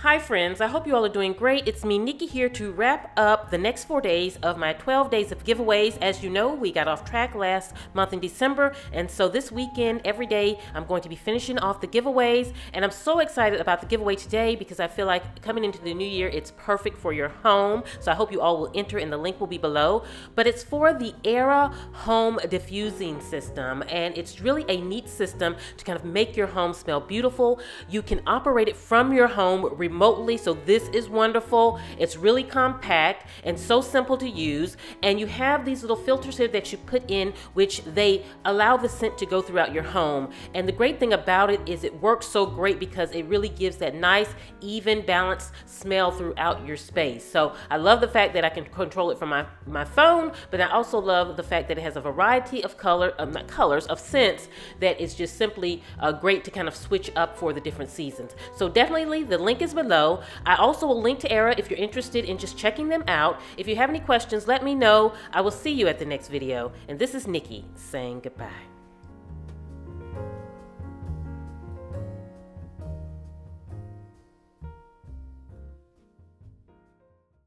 Hi friends, I hope you all are doing great. It's me, Nikki, here to wrap up the next four days of my 12 days of giveaways. As you know, we got off track last month in December, and so this weekend, every day, I'm going to be finishing off the giveaways, and I'm so excited about the giveaway today because I feel like coming into the new year, it's perfect for your home. So I hope you all will enter, and the link will be below. But it's for the Aera Home Diffusing System, and it's really a neat system to kind of make your home smell beautiful. You can operate it from your home remotely. So this is wonderful. It's really compact and so simple to use. And you have these little filters here that you put in, which they allow the scent to go throughout your home. And the great thing about it is it works so great because it really gives that nice, even, balanced smell throughout your space. So I love the fact that I can control it from my, my phone, but I also love the fact that it has a variety of color, uh, not colors, of scents that is just simply uh, great to kind of switch up for the different seasons. So definitely the link is below. I also will link to Aera if you're interested in just checking them out. If you have any questions, let me know. I will see you at the next video. And this is Nikki saying goodbye.